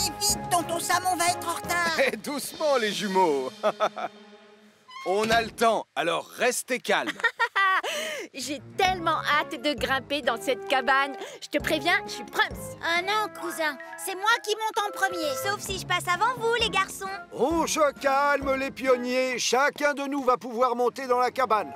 Vite, tonton Samon va être en retard. Eh, doucement, les jumeaux. On a le temps, alors restez calmes. J'ai tellement hâte de grimper dans cette cabane. Je te préviens, je suis Prums. Ah non, cousin, c'est moi qui monte en premier. Sauf si je passe avant vous, les garçons. On se calme, les pionniers. Chacun de nous va pouvoir monter dans la cabane.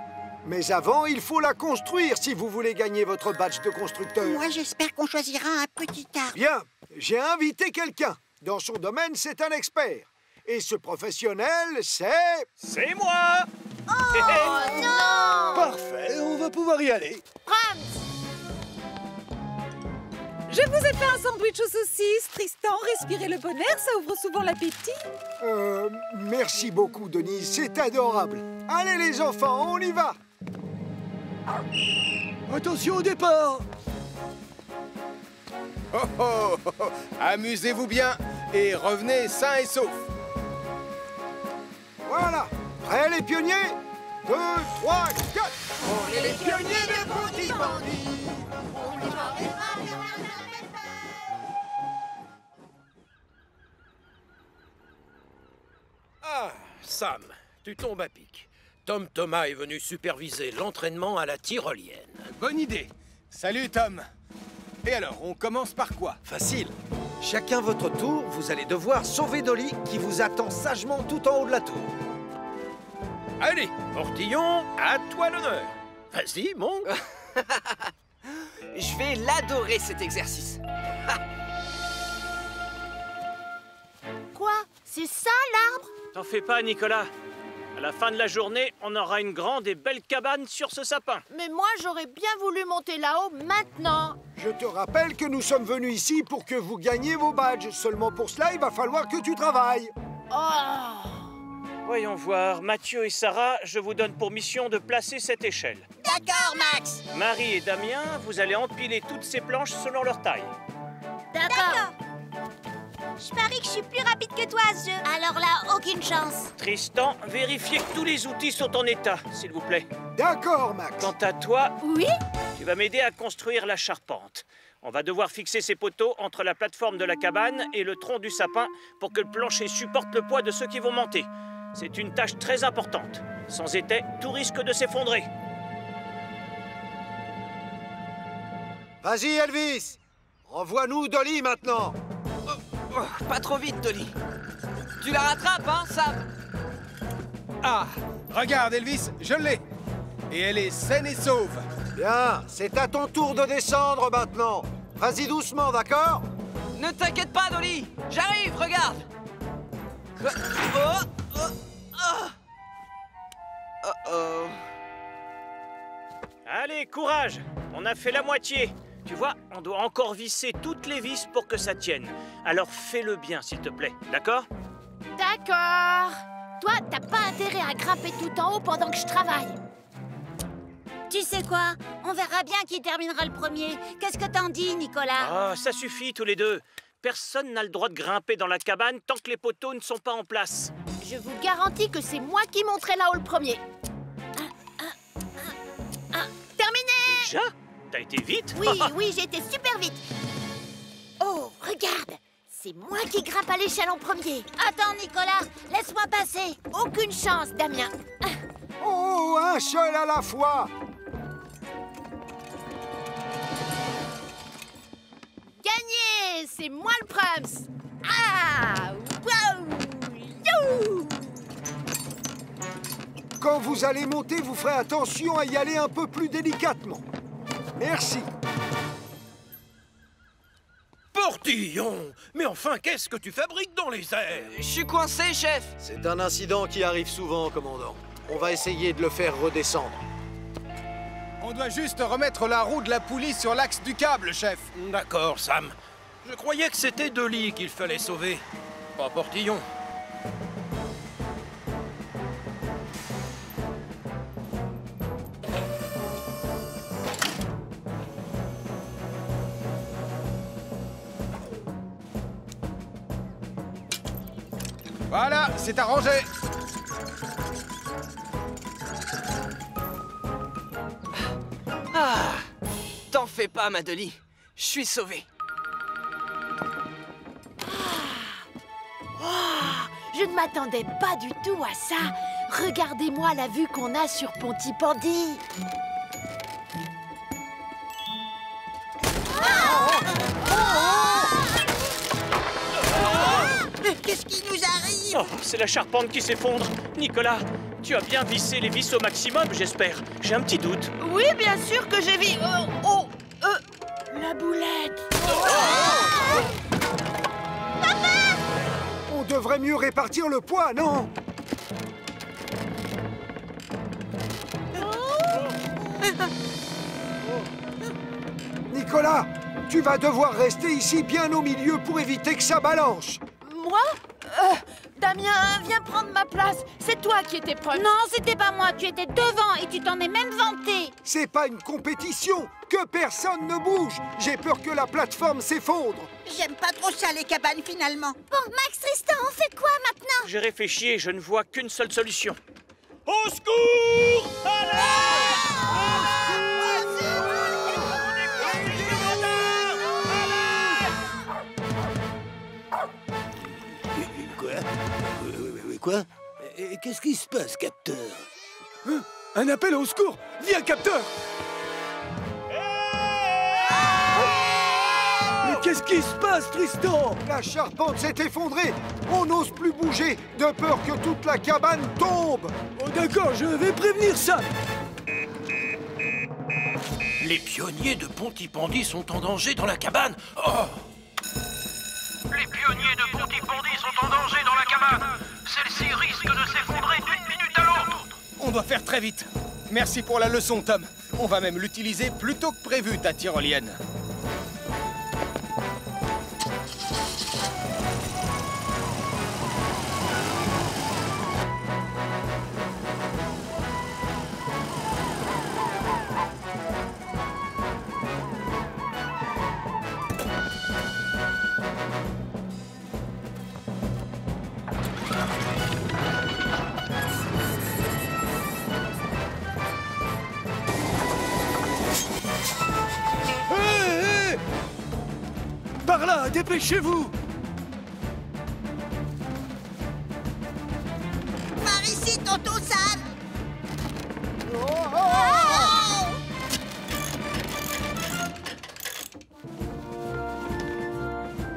Mais avant, il faut la construire si vous voulez gagner votre badge de constructeur. Moi, j'espère qu'on choisira un petit arbre. Bien, j'ai invité quelqu'un. Dans son domaine, c'est un expert. Et ce professionnel, c'est... C'est moi Oh non Parfait, on va pouvoir y aller. Prums Je vous ai fait un sandwich aux saucisses. Tristan, respirez le bon air, ça ouvre souvent l'appétit. Euh, merci beaucoup, Denise, c'est adorable. Allez les enfants, on y va Attention au départ Oh oh, oh, oh. Amusez-vous bien et revenez sains et saufs. Voilà Prêts les pionniers? Deux, trois, quatre On est les pionniers de Bandit Bandit. Ah, Sam, tu tombes à pic. Tom Thomas est venu superviser l'entraînement à la tyrolienne. Bonne idée. Salut, Tom. Et alors, on commence par quoi? Facile. Chacun votre tour, vous allez devoir sauver Dolly qui vous attend sagement tout en haut de la tour. Allez, Portillon, à toi l'honneur. Vas-y, monte. Je vais l'adorer cet exercice. Quoi? C'est ça l'arbre? T'en fais pas, Nicolas. À la fin de la journée, on aura une grande et belle cabane sur ce sapin. Mais moi, j'aurais bien voulu monter là-haut maintenant. Je te rappelle que nous sommes venus ici pour que vous gagniez vos badges. Seulement pour cela, il va falloir que tu travailles. Oh Voyons voir, Mathieu et Sarah, je vous donne pour mission de placer cette échelle. D'accord, Max. Marie et Damien, vous allez empiler toutes ces planches selon leur taille. D'accord. Je parie que je suis plus rapide que toi à ce jeu. Alors là, aucune chance. Tristan, vérifiez que tous les outils sont en état, s'il vous plaît. D'accord, Max. Quant à toi, Oui tu vas m'aider à construire la charpente. On va devoir fixer ces poteaux entre la plateforme de la cabane et le tronc du sapin pour que le plancher supporte le poids de ceux qui vont monter. C'est une tâche très importante. Sans été, tout risque de s'effondrer. Vas-y, Elvis. Envoie-nous Dolly maintenant. Oh, pas trop vite, Dolly. Tu la rattrapes, hein, Sam? Ah, regarde, Elvis, je l'ai. Et elle est saine et sauve. Bien, c'est à ton tour de descendre maintenant. Vas-y doucement, d'accord? Ne t'inquiète pas, Dolly. J'arrive, regarde. Oh, oh, oh. Oh, oh. Allez, courage On a fait la moitié. Tu vois, on doit encore visser toutes les vis pour que ça tienne. Alors fais-le bien, s'il te plaît, d'accord? D'accord. Toi, t'as pas intérêt à grimper tout en haut pendant que je travaille. Tu sais quoi? On verra bien qui terminera le premier. Qu'est-ce que t'en dis, Nicolas? Ah, ça suffit tous les deux. Personne n'a le droit de grimper dans la cabane tant que les poteaux ne sont pas en place. Je vous garantis que c'est moi qui monterai là-haut le premier. Terminé Déjà? T'as été vite Oui, oui, j'ai été super vite. Oh, regarde C'est moi qui grimpe à l'échelle en premier. Attends, Nicolas, laisse-moi passer. Aucune chance, Damien. Oh, un seul à la fois. Gagné C'est moi le Prums Ah Wow You Quand vous allez monter, vous ferez attention à y aller un peu plus délicatement. Merci. Portillon Mais enfin, qu'est-ce que tu fabriques dans les airs? Je suis coincé, chef. C'est un incident qui arrive souvent, commandant. On va essayer de le faire redescendre. On doit juste remettre la roue de la poulie sur l'axe du câble, chef. D'accord, Sam. Je croyais que c'était Dolly qu'il fallait sauver, pas Portillon. Voilà, c'est arrangé. Ah T'en fais pas, ma Dolly. Je suis sauvé. Je ne m'attendais pas du tout à ça. Regardez-moi la vue qu'on a sur Pontypandy. Qu'est-ce qui nous Oh, c'est la charpente qui s'effondre. Nicolas, tu as bien vissé les vis au maximum, j'espère. J'ai un petit doute. Oui, bien sûr que j'ai vu... Oh, oh, euh, La boulette. On devrait mieux répartir le poids, non? Nicolas, tu vas devoir rester ici bien au milieu pour éviter que ça balance. Moi? Euh, Damien, viens prendre ma place. C'est toi qui étais proche. Non, c'était pas moi. Tu étais devant et tu t'en es même vanté. C'est pas une compétition, que personne ne bouge. J'ai peur que la plateforme s'effondre. J'aime pas trop ça, les cabanes, finalement. Bon, Max Tristan, on fait quoi maintenant? J'ai réfléchi et je ne vois qu'une seule solution. Au secours Quoi Quoi Et Qu'est-ce qui se passe, capteur Hein Un appel au secours Viens, capteur Mais qu'est-ce qui se passe, Tristan La charpente s'est effondrée. On n'ose plus bouger, de peur que toute la cabane tombe. Oh d'accord, je vais prévenir ça Les pionniers de Pontypandy sont en danger dans la cabane. Oh On doit faire très vite. Merci pour la leçon, Tom. On va même l'utiliser plus tôt que prévu, ta tyrolienne. Dépêchez-vous Par ici, tonton Sam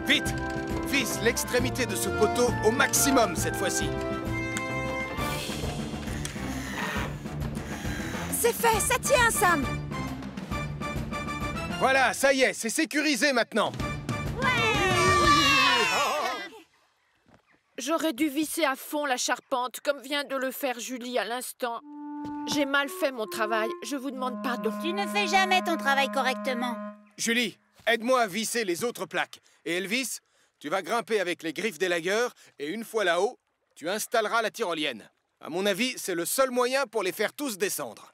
Vite Visse l'extrémité de ce poteau au maximum cette fois-ci. C'est fait, ça tient, Sam. Voilà, ça y est, c'est sécurisé maintenant. J'aurais dû visser à fond la charpente, comme vient de le faire Julie à l'instant. J'ai mal fait mon travail, je vous demande pardon. Tu ne fais jamais ton travail correctement. Julie, aide-moi à visser les autres plaques. Et Elvis, tu vas grimper avec les griffes d'élagueur et une fois là-haut, tu installeras la tyrolienne. À mon avis, c'est le seul moyen pour les faire tous descendre.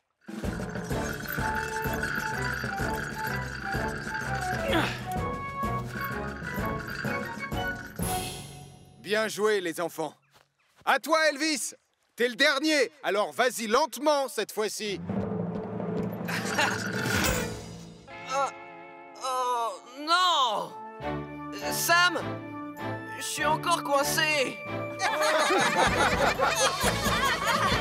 Bien joué, les enfants. À toi, Elvis T'es le dernier, alors vas-y lentement cette fois-ci. Oh, oh non Sam Je suis encore coincé